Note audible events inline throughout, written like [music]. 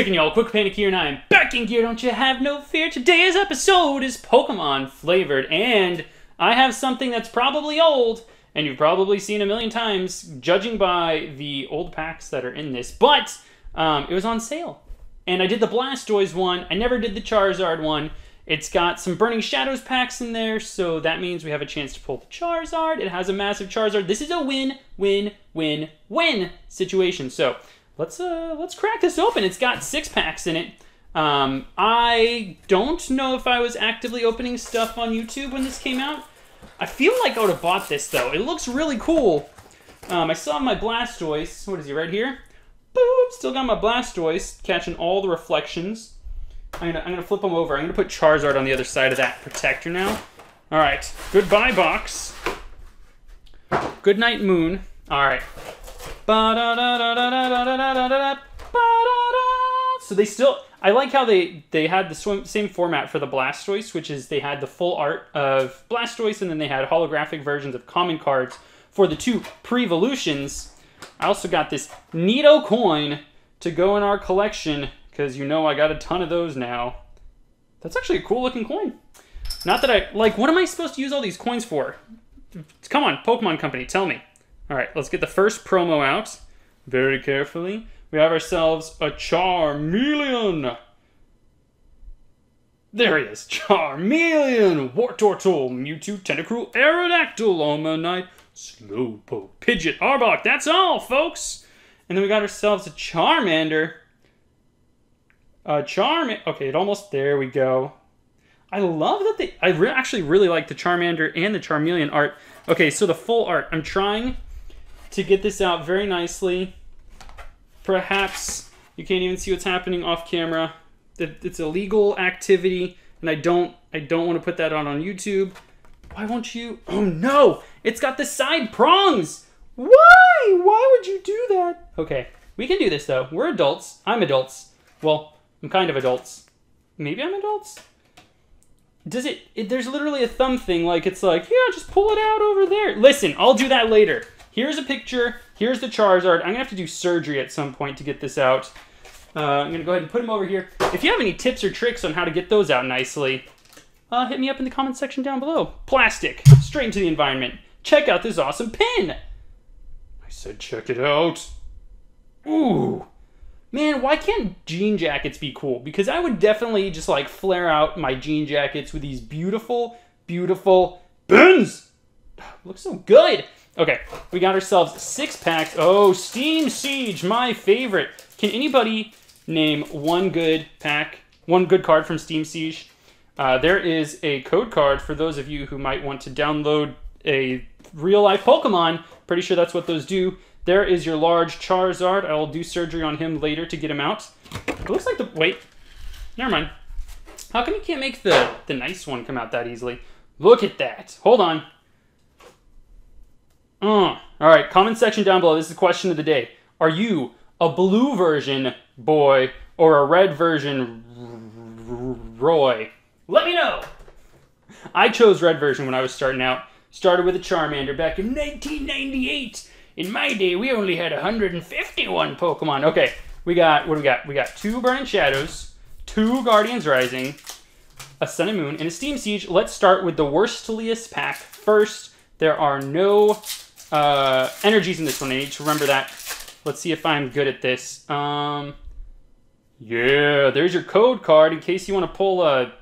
kicking y'all? Kwikpanik here, and I am back in gear. Don't you have no fear? Today's episode is Pokemon flavored, and I have something that's probably old, and you've probably seen a million times, judging by the old packs that are in this. But um, it was on sale, and I did the Blastoise one. I never did the Charizard one. It's got some Burning Shadows packs in there, so that means we have a chance to pull the Charizard. It has a massive Charizard. This is a win, win, win, win situation. So let's uh let's crack this open. It's got six packs in it. Um, I don't know if I was actively opening stuff on YouTube when this came out. I feel like I would have bought this though. It looks really cool. Um, I still have my Blastoise. What is he right here? Boop! Still got my Blastoise catching all the reflections. I'm gonna, I'm gonna flip them over. I'm gonna put Charizard on the other side of that protector now. All right. Goodbye, box. Good night, Moon. All right. So they still. I like how they they had the swim, same format for the Blastoise, which is they had the full art of Blastoise, and then they had holographic versions of common cards for the two pre-evolutions. I also got this Neato coin to go in our collection because you know I got a ton of those now. That's actually a cool looking coin. Not that I, like, what am I supposed to use all these coins for? Come on, Pokemon Company, tell me. All right, let's get the first promo out very carefully. We have ourselves a Charmeleon. There he is, Charmeleon, Wartortle, Mewtwo, Tentacruel, Aerodactyl, Omanyte, Slowpoke, Pidgeot, Arbok. That's all, folks. And then we got ourselves a Charmander. Uh, Charm. Okay, it almost. There we go. I love that they. I re actually really like the Charmander and the Charmeleon art. Okay, so the full art. I'm trying to get this out very nicely. Perhaps you can't even see what's happening off camera. That it's a legal activity, and I don't. I don't want to put that on on YouTube. Why won't you? Oh no! It's got the side prongs. Why? Why would you do that? Okay, we can do this though. We're adults. I'm adults. Well, I'm kind of adults. Maybe I'm adults? Does it, it, there's literally a thumb thing, like it's like, yeah, just pull it out over there. Listen, I'll do that later. Here's a picture, here's the Charizard. I'm gonna have to do surgery at some point to get this out. Uh, I'm gonna go ahead and put him over here. If you have any tips or tricks on how to get those out nicely, uh, hit me up in the comment section down below. Plastic, straight into the environment. Check out this awesome pin. I said check it out. Ooh, Man, why can't jean jackets be cool? Because I would definitely just like flare out my jean jackets with these beautiful, beautiful bins. [sighs] Looks so good. Okay, we got ourselves six packs. Oh, Steam Siege, my favorite. Can anybody name one good pack, one good card from Steam Siege? Uh, there is a code card for those of you who might want to download a real life Pokemon. Pretty sure that's what those do. There is your large Charizard. I will do surgery on him later to get him out. It looks like the... Wait. Never mind. How come you can't make the, the nice one come out that easily? Look at that. Hold on. Uh, all right, comment section down below. This is the question of the day. Are you a blue version boy or a red version Roy? Let me know. I chose red version when I was starting out. Started with a Charmander back in 1998. In my day, we only had 151 Pokemon. Okay, we got, what do we got? We got two Burning Shadows, two Guardians Rising, a Sun and Moon, and a Steam Siege. Let's start with the worstliest pack first. There are no uh, energies in this one. I need to remember that. Let's see if I'm good at this. Um, yeah, there's your code card in case you want to pull a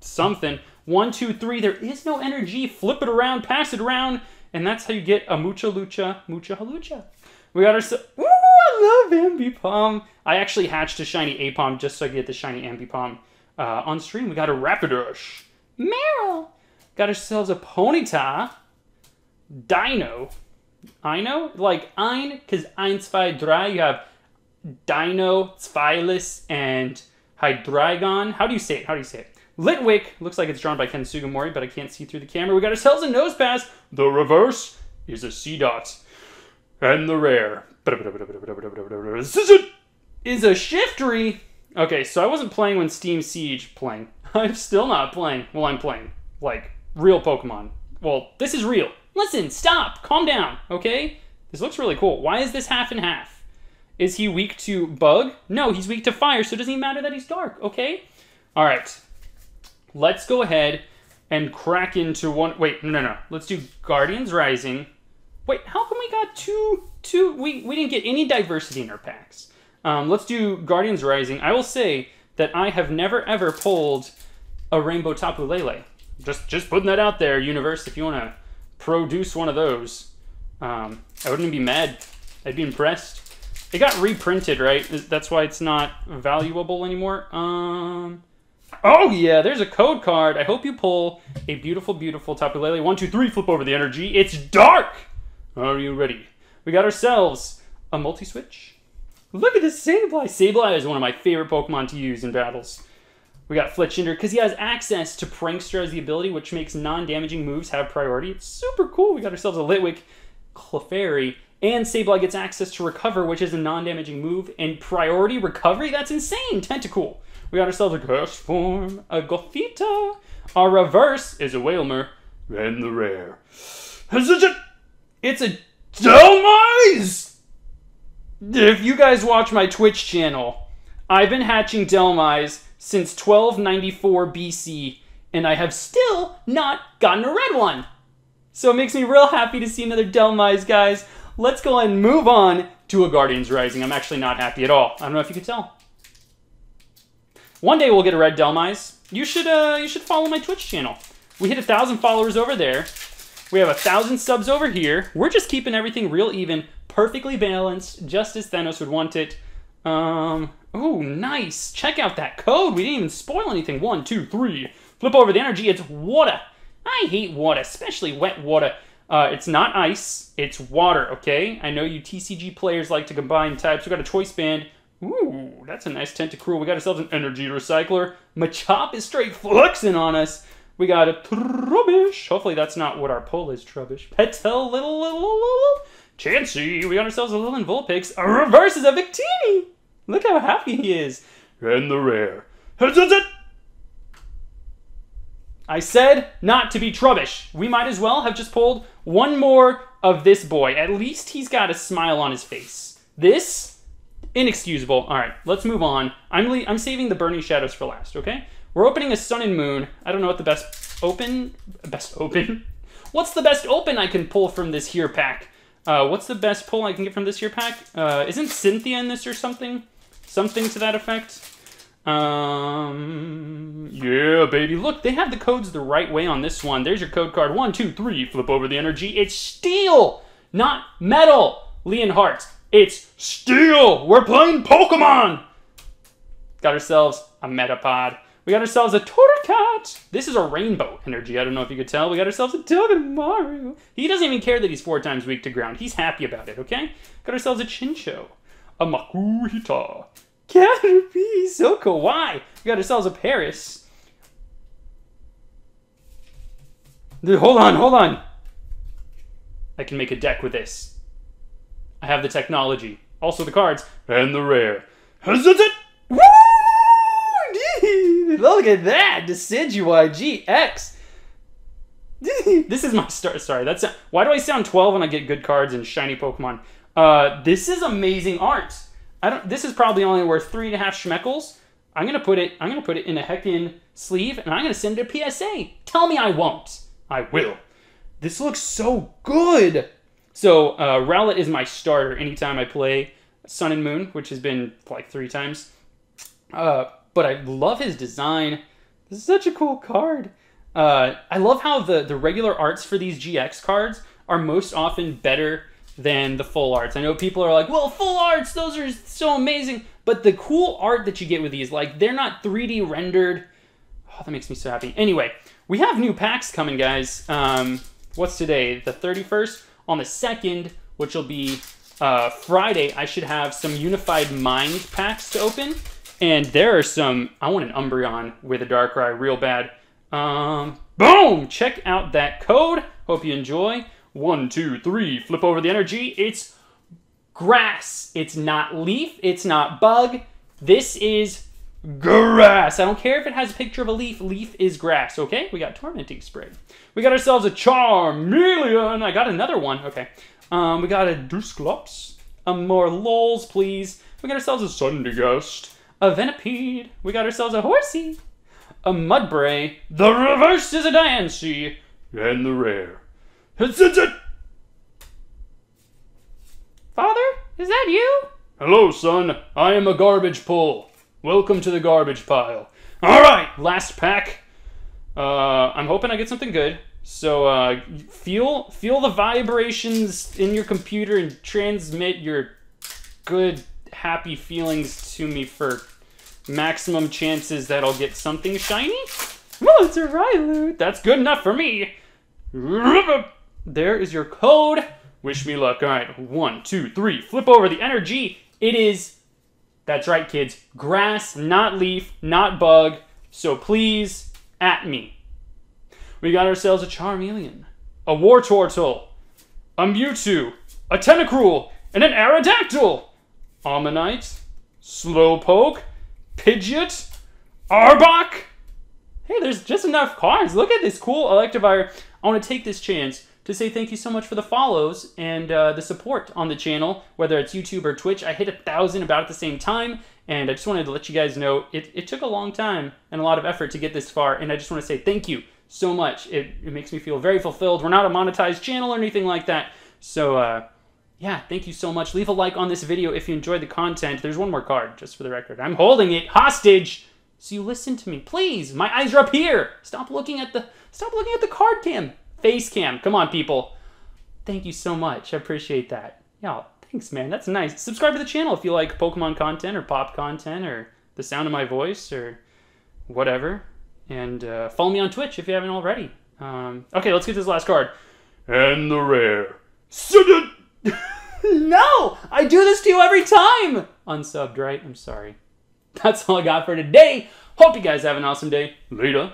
something. One, two, three. There is no energy. Flip it around, pass it around. And that's how you get a mucha lucha, mucha halucha. We got our. Ooh, I love Ambipom. I actually hatched a shiny Aipom just so I could get the shiny Ambipom uh, on stream. We got a Rapidash. Meryl. Got ourselves a Ponyta. Deino. I know? Like ein, because ein, zwei, drei. You have Deino, Zweilous, and Hydreigon. How do you say it? How do you say it? Litwick looks like it's drawn by Ken Sugimori, but I can't see through the camera. We got ourselves a Nosepass. The reverse is a Seedot. And the rare is a Shiftry. Okay, so I wasn't playing when Steam Siege playing. [laughs] I'm still not playing. Well, I'm playing like real Pokemon. Well, this is real. Listen, stop, calm down, okay? This looks really cool. Why is this half and half? Is he weak to bug? No, he's weak to fire, so it doesn't even matter that he's dark, okay? All right. Let's go ahead and crack into one. Wait, no, no, no. Let's do Guardians Rising. Wait, how come we got two, two? We, we didn't get any diversity in our packs. Um, let's do Guardians Rising. I will say that I have never ever pulled a Rainbow Tapu Lele. Just, just putting that out there, universe. If you want to produce one of those, um, I wouldn't be mad. I'd be impressed. It got reprinted, right? That's why it's not valuable anymore. Um, oh yeah, there's a code card. I hope you pull a beautiful, beautiful Tapu Lele. One, two, three, flip over the energy. It's dark! Are you ready? We got ourselves a multi-switch. Look at this Sableye. Sableye is one of my favorite Pokemon to use in battles. We got Fletchinder because he has access to Prankster as the ability, which makes non-damaging moves have priority. It's super cool. We got ourselves a Litwick, Clefairy, and Sableye gets access to Recover, which is a non-damaging move, and Priority Recovery? That's insane! Tentacool. We got ourselves a Castform, a Gothita. Our reverse is a Wailmer, and the rare. It's a Dhelmise! If you guys watch my Twitch channel, I've been hatching Dhelmise since 1294 BC, and I have still not gotten a red one. So it makes me real happy to see another Dhelmise, guys. Let's go and move on to a Guardians Rising. I'm actually not happy at all. I don't know if you could tell. One day we'll get a red Dhelmise. You should uh, you should follow my Twitch channel. We hit a thousand followers over there. We have a thousand subs over here. We're just keeping everything real even, perfectly balanced, just as Thanos would want it. Um, oh, nice. Check out that code. We didn't even spoil anything. One, two, three. Flip over the energy. It's water. I hate water, especially wet water. Uh, it's not ice, it's water, okay? I know you TCG players like to combine types. We got a Choice Band. Ooh, that's a nice Tentacruel. We got ourselves an Energy Recycler. Machop is straight flexing on us. We got a Trubbish. Hopefully that's not what our pull is, Trubbish. Petal, little, little, little, little. Chansey. We got ourselves a little Vulpix. A reverse is a Victini. Look how happy he is. And the rare. I said not to be trubbish. We might as well have just pulled one more of this boy. At least he's got a smile on his face. This, inexcusable. All right, let's move on. I'm, I'm saving the Burning Shadows for last, okay? We're opening a Sun and Moon. I don't know what the best open... Best open? [laughs] What's the best open I can pull from this here pack? Uh, what's the best pull I can get from this here pack? Uh, isn't Cynthia in this or something? Something to that effect? Um, yeah, baby. Look, they have the codes the right way on this one. There's your code card. One, two, three. Flip over the energy. It's steel, not metal. Leonhart, it's steel. We're playing Pokemon. Got ourselves a Metapod. We got ourselves a Torracat. This is a rainbow energy. I don't know if you could tell. We got ourselves a Mario. He doesn't even care that he's four times weak to ground. He's happy about it, okay? Got ourselves a Chinchou. A Makuhita. Caterpie, so kawaii. We got ourselves a Paras. Dude, hold on, hold on. I can make a deck with this. I have the technology. Also the cards. And the rare. Woo! Look at that! Decidueye GX. [laughs] this is my start. Sorry, that's why do I sound 12 when I get good cards and shiny Pokemon? Uh, this is amazing art. I don't. This is probably only worth three and a half schmeckles. I'm gonna put it. I'm gonna put it in a heckin' sleeve, and I'm gonna send it a PSA. Tell me I won't. I will. This looks so good. So uh, Rowlet is my starter anytime I play Sun and Moon, which has been like three times. Uh, but I love his design. This is such a cool card. Uh, I love how the the regular arts for these GX cards are most often better than the full arts. I know people are like, well, full arts, those are so amazing. But the cool art that you get with these, like, they're not 3D rendered. Oh, that makes me so happy. Anyway, we have new packs coming, guys. Um, what's today? The 31st? On the 2nd, which will be uh, Friday, I should have some Unified Mind packs to open. And there are some, I want an Umbreon with a Darkrai real bad. Um, boom! Check out that code. Hope you enjoy. One, two, three, flip over the energy. It's grass. It's not leaf. It's not bug. This is grass. I don't care if it has a picture of a leaf. Leaf is grass, okay? We got Tormenting Spray. We got ourselves a Charmeleon. I got another one. Okay. Um, we got a Dusclops, A more lols, please. We got ourselves a Sandygast. A Venipede. We got ourselves a Horsea. A Mudbray. The reverse is a Diancie. And the rare. Father, is that you? Hello, son. I am a garbage pull. Welcome to the garbage pile. All right, last pack. Uh, I'm hoping I get something good. So uh, feel feel the vibrations in your computer and transmit your good, happy feelings to me for maximum chances that I'll get something shiny. Oh, it's a Ryloot. That's good enough for me. There is your code. Wish me luck. All right, one, two, three. Flip over the energy. It is, that's right, kids, grass, not leaf, not bug. So please, at me. We got ourselves a Charmeleon, a War Wartortle, a Mewtwo, a Tentacruel, and an Aerodactyl. Ammonite, Slowpoke, Pidgeot, Arbok. Hey, there's just enough cards. Look at this cool Electivire. I want to take this chance to say thank you so much for the follows and uh, the support on the channel, whether it's YouTube or Twitch. I hit a thousand about at the same time, and I just wanted to let you guys know it, it took a long time and a lot of effort to get this far, and I just want to say thank you so much. It, it makes me feel very fulfilled. We're not a monetized channel or anything like that, so uh, yeah, thank you so much. Leave a like on this video if you enjoyed the content. There's one more card, just for the record. I'm holding it hostage, so you listen to me, please. My eyes are up here. Stop looking at the stop looking at the card cam. Face cam. Come on, people. Thank you so much. I appreciate that. Yeah, thanks, man. That's nice. Subscribe to the channel if you like Pokemon content or pop content or the sound of my voice or whatever. And uh, follow me on Twitch if you haven't already. Um, okay, let's get this last card. And the rare. [laughs] no! I do this to you every time! Unsubbed, right? I'm sorry. [laughs] That's all I got for today. Hope you guys have an awesome day. Later.